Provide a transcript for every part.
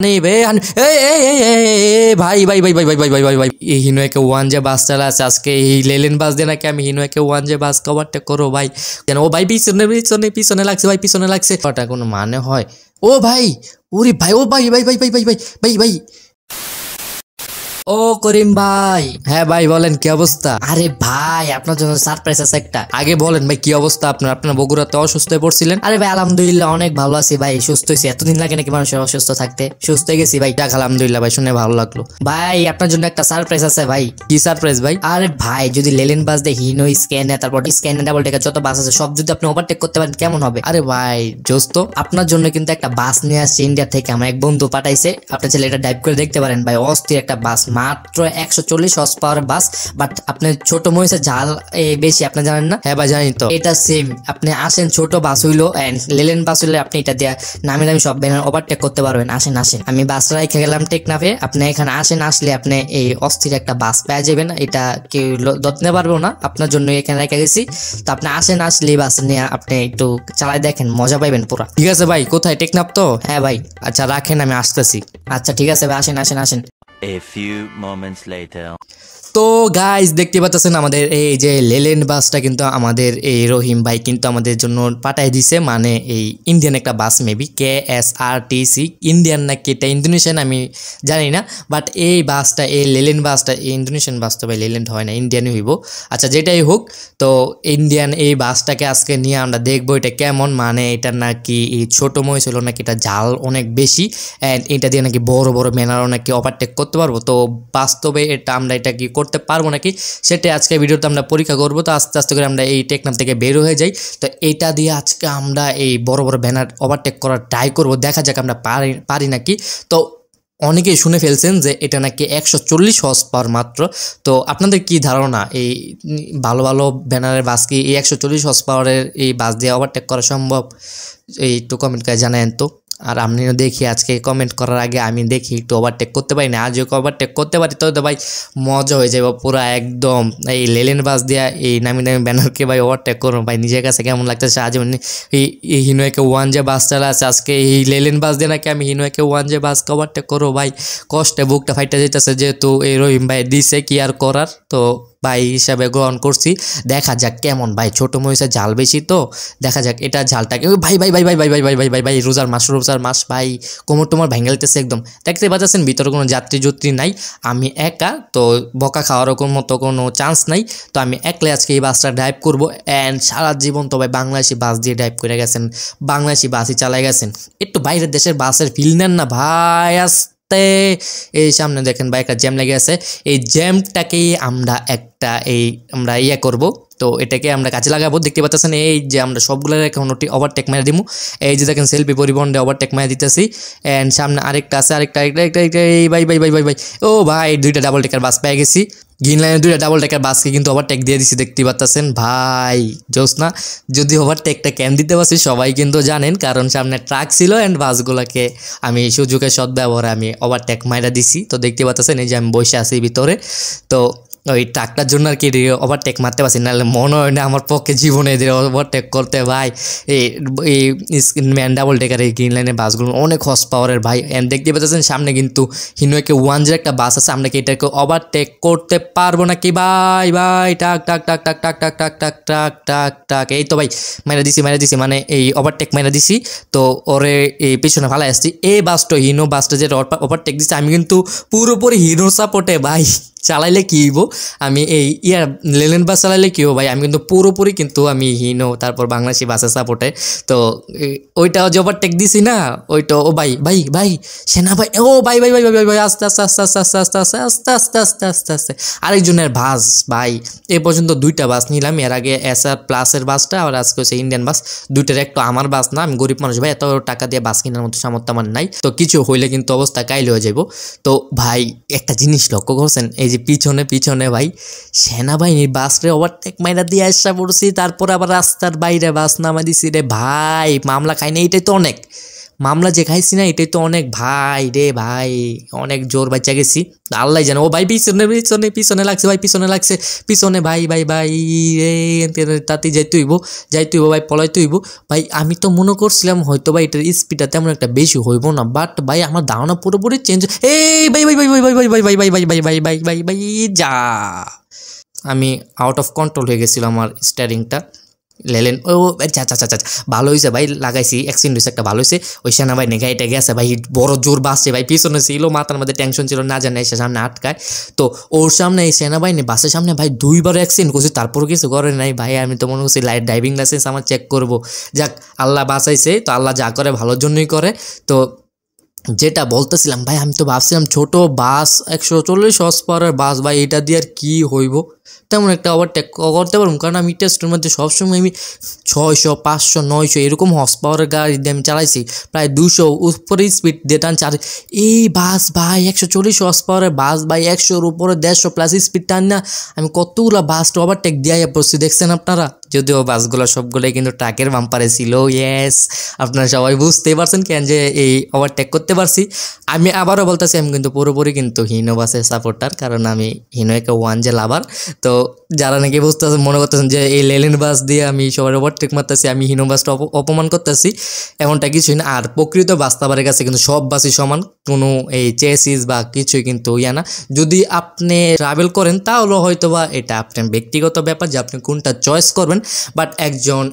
নেবে ভাই ভাই ভাই ভাই ভাই ভাই ভাই ভাই ভাই এই হিনোয়েকে ওয়ান যে বাস চালাচ্ছে আজকে এই লেলেন বাস দিয়ে নাকি আমি হিনোয়েকে ওয়ান যে বাস কভারটা করো ভাই কেন ও ভাই পিছনে পিছনে পিছনে লাগছে ভাই পিছনে লাগছে ওটা কোনো মানে হয় ও ভাই ওরে ভাই ও ভাই ভাই ভাই ভাই ভাই ভাই ভাই ভাই ও করিম ভাই। হ্যাঁ ভাই বলেন কি অবস্থা? আরে ভাই আপনার জন্য সারপ্রাইজ আছে একটা। আগে বলেন ভাই কি অবস্থা আপনার? আপনার বগুড়াতে অসুস্থ হয়ে পড়ছিলেন? আরে ভাই আলহামদুলিল্লাহ অনেক ভালো আছি ভাই সুস্থ হয়েছি। এতদিন লাগে নাকি মানুষের অসুস্থ থাকতে? সুস্থ হয়ে গেছি ভাই যাক আলহামদুলিল্লাহ ভাই শুনে ভালো লাগল। ভাই আপনার জন্য একটা সারপ্রাইজ আছে ভাই। কি সারপ্রাইজ ভাই? আরে ভাই যদি লেলেন বাস দিয়ে হিনো স্ক্যানে তারপর স্ক্যানে ডাবল টেকার যত বাস আছে সব যদি আপনি ওভারটেক করতে পারেন কেমন হবে? আরে ভাই দোস্ত আপনার জন্য কিন্তু একটা বাস নিয়ে আসছে ইন্ডিয়া থেকে আমার এক বন্ধু পাঠাইছে। আপনার চাইলে এটা ডাইভ করে দেখতে পারেন ভাই অস্থির একটা বাস মাত্র একশো চল্লিশ হর্স পাওয়ার বাস বাট আপনি ছোট মহিষের ঝাল বেশি আপনি জানেন না? হ্যাঁ ভাই জানি তো। এটা সেম আপনি আসেন ছোট বাস হইল লেলেন বাস হইলে আপনি এটা দিয়ে নামি দামি সব ব্যানার ওভারটেক করতে পারবেন। আসেন আসেন। আমি বাস রেখে গেলাম টেকনাফে। আপনি এখানে আসেন আসলে আপনি এই অস্থির একটা বাস পেয়ে যাবেন। এটা কেউ ধরতে পারব না। আপনার জন্য এখানে রেখে গেছি তো আপনি আসেন আসলে এই বাস নিয়ে আপনি একটু চালাই দেখেন মজা পাইবেন পুরা। ঠিক আছে ভাই কোথায়? টেকনাফ তো? হ্যাঁ ভাই আচ্ছা রাখেন আমি আসতেছি। আচ্ছা ঠিক আছে ভাই আসেন আসেন আসেন। তো গাইজ দেখতে পাচ্ছেন আমাদের এই যে লেলেন বাসটা কিন্তু আমাদের এই রহিম ভাই কিন্তু আমাদের জন্য পাঠাই দিছে মানে এই ইন্ডিয়ান একটা bus maybe K S R T C Indian নাকি এটা ইন্দোনেশিয়ান আমি জানি না বাট এই বাসটা এই লেলেন বাসটা এই ইন্দোনেশিয়ান বাস তো ভাই লেলেন হয় না ইন্ডিয়ানই হইব। আচ্ছা যেটাই হোক, তো ইন্ডিয়ান এই বাসটাকে আজকে নিয়ে আমরা দেখব এটা কেমন মানে এটা নাকি ছোটো মহিষ হলো নাকি এটা জাল অনেক বেশি অ্যান্ড এটা দিয়ে নাকি বড় বড় ব্যানারও নাকি ওভারটেক করতে পারব? তো বাস্তবে এটা আমরা এটা কি করতে পারব নাকি? সেটাই আজকে ভিডিওতে আমরা পরীক্ষা করব। তো আস্তে আস্তে করে আমরা এই টেকনাম থেকে বের হয়ে যাই। তো এটা দিয়ে আজকে আমরা এই বড় বড় ব্যানার ওভারটেক করার ট্রাই করব। দেখা যাক আমরা পারি পারি নাকি? তো অনেকেই শুনে ফেলছেন যে এটা নাকি একশো চল্লিশ হর্স পাওয়ার মাত্র। তো আপনাদের কি ধারণা? এই ভালো ভালো ব্যানারের বাস কি এই একশো চল্লিশ হর্স পাওয়ারের এই বাস দিয়ে ওভারটেক করা সম্ভব? এই একটু কমেন্ট করে জানায়েন তো। আর আপনিও দেখি, আজকে কমেন্ট করার আগে আমি দেখি, একটু ওভারটেক করতে পারি না, আজও ওভারটেক করতে পারি তো ভাই মজা হয়ে যাবে পুরো একদম। এই লেলেন বাস দিয়া, এই নামি নামি ব্যানারকে ভাই ওভারটেক করুন ভাই নিজের কাছে কেমন লাগতেছে আজ মানে এই হিনোয়কে ওয়ান যে বাস চালা আছে, আজকে এই লেলেন বাস দিয়ে নাকি আমি হিনোয়কে ওয়ান যে বাসকে ওভারটেক করো? ভাই কষ্টে বুকটা ফাইটা যেতেছে যেহেতু এই রহিম ভাই দিছে কি আর করার, তো ভাই হিসাবে গ্রহণ করছি দেখা যাক কেমন ভাই ছোট মহিষের জাল বেশি তো দেখা যাক এটা ঝালটাকে ভাই ভাই ভাই ভাই ভাই ভাই ভাই ভাই ভাই ভাই রোজার মাস রোজার মাস ভাই কোমর টোমর ভেঙেলতেছে একদম দেখতে পাচ্ছেন ভিতরে কোনো যাত্রী যত্রী নাই আমি একা তো বকা খাওয়ার মতো কোনো চান্স নাই তো আমি একলাই আজকে এই বাসটা ড্রাইভ করব অ্যান্ড সারা জীবন তো ভাই বাংলাদেশি বাস দিয়ে ড্রাইভ করে গেছেন বাংলাদেশি বাসই চালাই গেছেন একটু বাইরের দেশের বাসের ফিল নেন না ভাই আস তে এই সামনে দেখেন ভাই একটা জ্যাম লেগে আছে। এই জ্যামটাকেই আমরা একটা এই আমরা ইয়ে করব। তো এটাকে আমরা কাজে লাগাবো। দেখতে পাচ্ছেন এই যে আমরা সবগুলো এখন ওটি ওভারটেক মেরে দিব এই যে দেখেন সেলফি পরিবহন ওভারটেক মেরে দিতেছি। অ্যান্ড সামনে আরেকটা আছে আরেকটা আরেকটা, এই ভাই ভাই ভাই ভাই ভাই ও ভাই দুইটা ডাবল টেকার বাস পেয়ে গেছি। গ্রিন লাইনে দুইটা ডাবল টেকার বাসকে কিন্তু ওভারটেক দিয়ে দিছি, দেখতে পাচ্ছেন ভাই, জোস না? যদি ওভারটেকটা কেন দিতে পারছি, সবাই কিন্তু জানেন, কারণ সামনে ট্রাক ছিল অ্যান্ড বাসগুলোকে আমি সুযোগের সদ্ব্যবহারে আমি ওভারটেক মাইরা দিছি। তো দেখতে পাচ্ছেন এই যে আমি বসে আছি ভিতরে। তো ওই ট্রাকটার জন্য আর কি ওভারটেক মারতে পারছি নাহলে মনে হয় না আমার পক্ষে জীবনে এদের ওভারটেক করতে ভাই এই ম্যান ডাবল টেকার এই গ্রিন লাইনের বাসগুলো অনেক হর্স পাওয়ারের ভাই দেখতে পাচ্ছেন সামনে কিন্তু হিনোয়কে ওয়ান জিরো একটা বাস আছে আমরা কি এটাকে ওভারটেক করতে পারব নাকি ভাই ভাই টাক টাক টাক টাক টাক টাক টাক টাক টাক টাক টাক এই তো ভাই মেরে দিছি মেরে দিছি মানে এই ওভারটেক মেরে দিছি তো ওরে এই পিছনে ভালো আসছি এই বাসটা হিনো বাসটা যেটা ওভারটেক দিচ্ছে আমি কিন্তু পুরোপুরি হিনো সাপোর্টে ভাই চালাইলে কি হইব আমি এই ইয়ার লেলেন বাস চালাইলে কি হব ভাই আমি কিন্তু পুরোপুরি কিন্তু আমি হিনো তারপর বাংলাদেশি বাসের সাপোর্টে তো ওইটা যে ওভারটেক দিছি না ওইটা ও ভাই ভাই ভাই সেনা ভাই ও ভাই ভাই ভাই ভাই ভাই আস্তে আস্তে আস্তে আস্তে আস্তে আস্তে আস্তে আস্তে আস্তে আস্তে আস্তে আরেকজনের বাস ভাই এ পর্যন্ত দুইটা বাস নিলাম এর আগে এস আর প্লাসের বাসটা আর আজকে হচ্ছে ইন্ডিয়ান বাস দুইটার একটু আমার বাস না আমি গরিব মানুষ ভাই এত টাকা দিয়ে বাস কেনার মতো সামর্থ্য আমার নাই তো কিছু হইলে কিন্তু অবস্থা কাইল হয়ে যাব তো ভাই একটা জিনিস লক্ষ্য করছেন এই যে পিছনে পিছনে ভাই সেনাবাহিনীর বাসরে ওভারটেক মাইরা দিয়ে আসা পড়ছি, তারপর আবার রাস্তার বাইরে বাস নামা দিছি। রে ভাই, মামলা খাইনি এইটাই তো অনেক। মামলা যে খাইছি না এটাই তো অনেক ভাই রে ভাই অনেক জোর বাচ্চা গেছি আল্লাহ জানে ও ভাই পিছনে পিছনে পিছনে লাগছে ভাই পিছনে লাগছে পিছনে ভাই ভাই ভাই রে তাতে যাইতে হইব যাইতে হইব ভাই পলাইতে হইব ভাই আমি তো মনে করছিলাম হয়তো ভাই এটার স্পিডটা তেমন একটা বেশি হইব না বাট ভাই আমার ধারণা পুরোপুরি চেঞ্জ এই ভাই ভাই ভাই ভাই ভাই ভাই ভাই ভাই ভাই ভাই ভাই ভাই ভাই ভাই যা আমি আউট অফ কন্ট্রোল হয়ে গেছিল আমার স্টারিংটা লেলেন, ও আচ্ছা আচ্ছা আচ্ছা ভালো হয়েছে ভাই, লাগাইছি অ্যাক্সিডেন্ট হয়েছে একটা ভালো হয়েছে ওই সেনাবাহিনী নিয়ে গাড়িটা গেছে ভাই, বড় জোর বাসছে ভাই, পিছনে ছিল, মাথার মধ্যে টেনশন ছিল, না জানে এসে সামনে আটকায়। তো ওর সামনে এই সেনাবাহিনী বাসের সামনে ভাই দুইবার অ্যাক্সিডেন্ট করছি তারপর কিছু করে নাই ভাই। আমি তো মনে করছি লাইট ড্রাইভিং লাইসেন্স আমার চেক করব। যাক, আল্লাহ বাঁচাইছে, তো আল্লাহ যা করে ভালোর জন্যই করে। তো যেটা বলতেছিলাম, ভাই, আমি তো ভাবছিলাম ছোট বাস, একশো চল্লিশ হর্স পাওয়ারের বাস, ভাই, এটা দিয়ে আর কী হইব? তেমন একটা ওভারটেক করতে পারব, কারণ আমি টেস্টের মধ্যে সবসময় আমি ছয়শো, পাঁচশো, নয়শো এরকম হর্স পাওয়ারের গাড়ি দিয়ে আমি চালাইছি, প্রায় দুশো উপরে স্পিড দিয়ে টান চার এই বাস, ভাই, একশো চল্লিশ হর্স পাওয়ারের বাস, ভাই, একশোর উপরে দেড়শো প্লাস স্পিড টান না, আমি কতগুলো বাসটা ওভারটেক দিয়ে পড়ছি, দেখছেন আপনারা? যদিও বাসগুলো সবগুলোই কিন্তু ট্রাকের বাম্পারে ছিল ইয়েস আপনারা সবাই বুঝতেই পারছেন কেন যে এই ওভারটেক করতে পারছি। আমি আবারও বলতেছি, আমি কিন্তু পুরোপুরি কিন্তু হিনো বাসের সাপোর্টার কারণ আমি হিনো একে ওয়ান যে লাভার তো যারা নাকি বুঝতেছেন মনে করতেছেন যে এই লেলিন বাস দিয়ে আমি সবার ওভারটেক মারতেছি, আমি হিনো বাসটা অপমান করতেছি, এমনটা কিছুই না। আর প্রকৃত বাস্তাবারের কাছে কিন্তু সব বাসই সমান, কোনো এই চেসিস বা কিছুই কিন্তু ইয়া না। যদি আপনি ট্রাভেল করেন, তাহলে হয়তো বা এটা আপনার ব্যক্তিগত ব্যাপার যে আপনি কোনটা চয়েস করবেন বাট একজন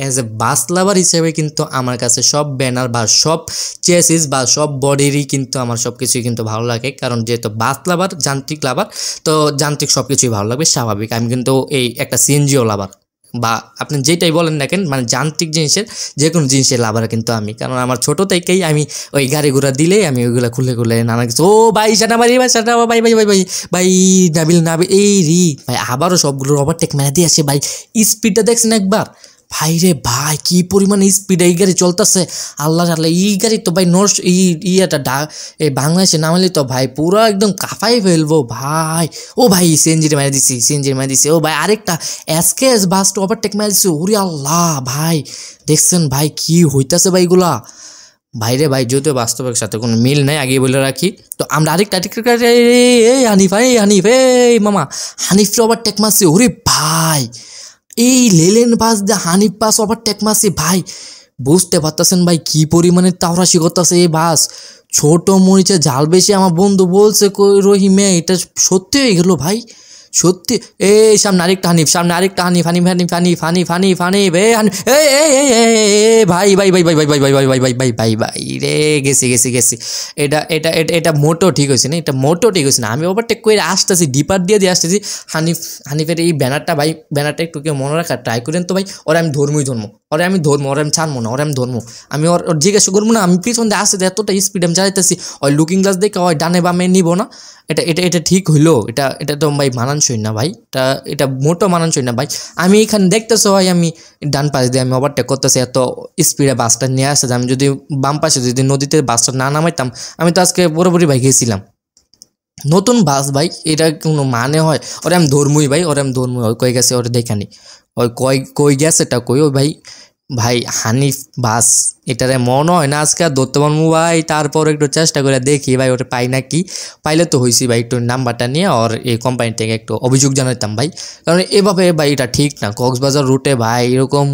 অ্যাজ এ বাস লাভার হিসেবে কিন্তু আমার কাছে সব ব্যানার বা সব চেসিস বা সব বডিরই কিন্তু আমার সব কিছুই কিন্তু ভালো লাগে। কারণ যেহেতু বাস লাভার যান্ত্রিক লাভার তো যান্ত্রিক সব কিছুই ভালো লাগবে, স্বাভাবিক। আমি কিন্তু এই একটা সিএনজিও লাভার বা আপনি যেটাই বলেন না কেন মানে যান্ত্রিক জিনিসের যে কোনো জিনিসের লাভার কিন্তু আমি। কারণ আমার ছোটো থেকেই আমি ওই গাড়ি ঘোড়া দিলেই আমি ওইগুলো খুলে খুলে নানা কিছু, ও ভাই, সাটা মারি, ভাই, সেটা ভাই ভাই ভাই ভাই ভাই, নাবিল নাবিল, এই রি। ভাই, আবারও সবগুলো ওভারটেক মেরে দিয়ে আসে, ভাই। স্পিডটা দেখছেন একবার? ভাই রে ভাই, কি পরিমাণে স্পিড এই গাড়ি চলতেছে? আল্লাহ আল্লাহ এই গাড়ি তো ভাই নর্স এই ইয়েটা ডা এই বাংলাদেশে নামালে তো ভাই পুরো একদম কাফাই ফেলব ভাই। ও ভাই সিএনজিটা মারি দিছি সিএনজি মারি দিছি। ও ভাই, আরেকটা এসকেএস বাসটা ওভারটেক মেরে দিছি। ওরে আল্লাহ ভাই, দেখছেন ভাই কি হইতাছে ভাই এগুলা? ভাইরে ভাই, যদিও বাস্তবের সাথে কোনো মিল নাই আগে বলে রাখি। তো আমরা আরেকটা আরেকটা হানিফ, এই হানিফ, এই, মামা, হানিফ ওভারটেক মারছে। ওরে ভাই এই লেলেন বাস দিয়ে হানিফ পাস ওভারটেক মাসে ভাই। বুঝতে পারতেছেন ভাই কি পরিমাণে তাওরাশি করতেছে এই বাস। ছোট মরিচে জাল বেশি, আমার বন্ধু বলছে রহিমে, এটা সত্যি হয়ে গেল ভাই। সত্যি এই সামনে আরেকটা হানিফ সামনে আরেকটা হানিফ হানিফ হানিফ হানিফ হানিফ হানিফ হানিফ এ ভাই ভাই ভাই ভাই ভাই ভাই ভাই ভাই ভাই ভাই ভাই ভাই ভাই রে গেছি গেছি গেছি এটা এটা এটা এটা মোটো ঠিক হয়েছে না এটা মোটো ঠিক হয়েছে না আমি ওভারটেক করে আসতেছি ডিপার দিয়ে দিয়ে আসতেছি হানিফ হানিফের এই ব্যানারটা ভাই ব্যানারটা একটু কেউ মনে রাখার ট্রাই করেন তো ভাই ওরা আমি ধর্মই ধর্ম ওরে আমি ধর্ম, ওরে আমি ছাড়বো না, ওরে আমি ধর্ম। আমি ওর ওর জিজ্ঞাসা করব না, আমি পিছন দিয়ে আসতে এতটা স্পিড আমি চালাইতেছি, ওই লুকিং গ্লাস দেখে ওই ডানে বামে নিব না। এটা এটা এটা ঠিক হইল, এটা এটা তো ভাই মানানসই না ভাই, এটা এটা মোটো মানানসই না ভাই। আমি এখানে দেখতেছো ভাই, আমি ডান পাশ দিয়ে আমি ওভারটেক করতেছি, এত স্পিডে বাসটা নিয়ে আসতে আমি যদি বাম পাশে যদি নদীতে বাসটা না নামাইতাম, আমি তো আজকে পুরোপুরি ভাই গেছিলাম। নতুন বাস ভাই, এটা কোনো মানে হয়? ওরে আমি ধর্মই ভাই, ওরে আমি ধর্মই, ওই কই গেছে, ওরে দেখানি ওই কই কই গেছে এটা কই ওই ভাই? ভাই, হানিফ বাস, এটারে মনে হয় না আজকে, আর ধরতে ভাই, তারপর একটু চেষ্টা করে দেখি, ভাই, ওটা পাই না কি পাইলে তো হয়েছি ভাই, একটু নাম্বারটা নিয়ে, আর এই কোম্পানি থেকে একটু অভিযোগ জানাতাম ভাই। কারণ এভাবে ভাই, এটা ঠিক না। কক্সবাজার রুটে ভাই, এরকম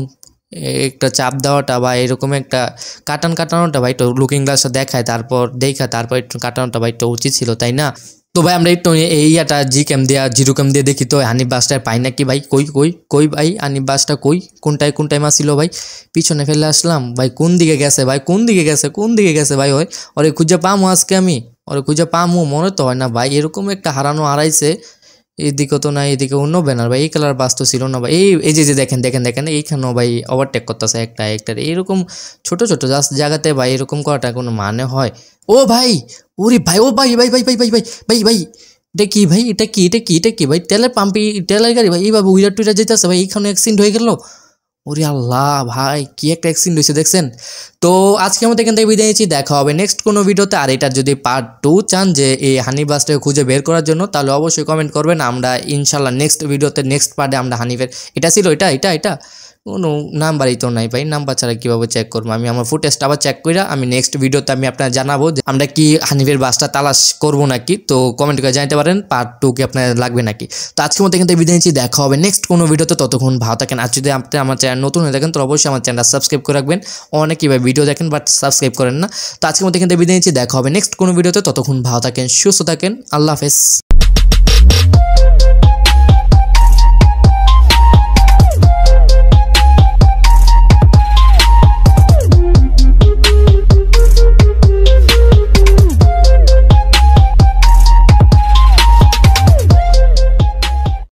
একটা চাপ দেওয়াটা বা এরকম একটা কাটান কাটানোটা ভাই, একটু লুকিং গ্লাসটা দেখায়, তারপর, দেখা তারপর একটু কাটানোটা ভাই, একটু উচিত ছিল, তাই না? তো ভাই, আমরা একটু এই ইয়াটা জি ক্যাম দেওয়া জিরো ক্যাম দিয়ে দেখি তো হানিফ বাসটা পাই নাকি ভাই? কই কই কই ভাই? হানিফ বাসটা কই? কোনটায় কোন টাইম আসছিল ভাই? পিছনে ফেলে আসলাম। ভাই, কোন দিকে গেছে ভাই? কোন দিকে গেছে? কোন দিকে গেছে ভাই? ওই ওরে খুঁজে পামু আজকে আমি। ওরে খুঁজে পামু, মনে তো হয় না ভাই। এরকম একটা হারানো হারাইছে। এদিকে তো না এদিকে অন্য ব্যানার ভাই। এই কালার বাস তো ছিল না ভাই। এই এই যে যে দেখেন দেখেন দেখেন, এইখানেও ভাই ওভারটেক করতেছে একটা একটা। এরকম ছোট ছোট জাস্ট জায়গাতে ভাই এরকম করাটা কোনো মানে হয়। ও ভাই ওরে ভাই ও ভাই ভাই ভাই ভাই ভাই ভাই ভাই ভাই এটা কি ভাই এটা কি এটা কি এটা কি ভাই তেলের পাম্পি তেলের গাড়ি ভাই এইভাবে উইরার টুইরার যেতেছে ভাই এইখানে অ্যাক্সিডেন্ট হয়ে গেল ওরে আল্লাহ ভাই কি একটা অ্যাক্সিডেন্ট হয়েছে দেখছেন তো আজকে আমাদের এখান থেকে বিদায় নিচ্ছি দেখা হবে নেক্সট কোনো ভিডিওতে আর এটা যদি পার্ট টু চান, যে এই হানি বাসটাকে খুঁজে বের করার জন্য, তাহলে অবশ্যই কমেন্ট করবেন। আমরা ইনশাল্লাহ নেক্সট ভিডিওতে নেক্সট পার্টে আমরা হানি হানিফের এটা ছিল, এটা এটা এটা। কোনো নাম্বারই তো নাই ভাই, নাম্বার ছাড়া কীভাবে চেক করব? আমি আমার ফুটেজটা আবার চেক করে আমি নেক্সট ভিডিওতে আমি আপনার জানাব যে আমরা কি হানিফের বাসটা তালাশ করব নাকি। তো কমেন্ট করে জানাতে পারেন পার্ট টু কি আপনার লাগবে নাকি। তো আজকের মতো কিন্তু বিদায় নিচ্ছি, দেখা হবে নেক্সট কোনো ভিডিওতে ততক্ষণ ভালো থাকেন। আর যদি আপনি আমার চ্যানেল নতুন হয়ে থাকেন তো অবশ্যই আমার চ্যানেলটা সাবস্ক্রাইব করে রাখবেন। অনেকেই ভাই ভিডিও দেখেন বাট সাবস্ক্রাইব করেন না। তো আজকের মতো কিন্তু বিদায় নিচ্ছি, দেখা হবে নেক্সট কোনো ভিডিওতে ততক্ষণ ভালো থাকেন, সুস্থ থাকেন, আল্লাহ হাফেজ।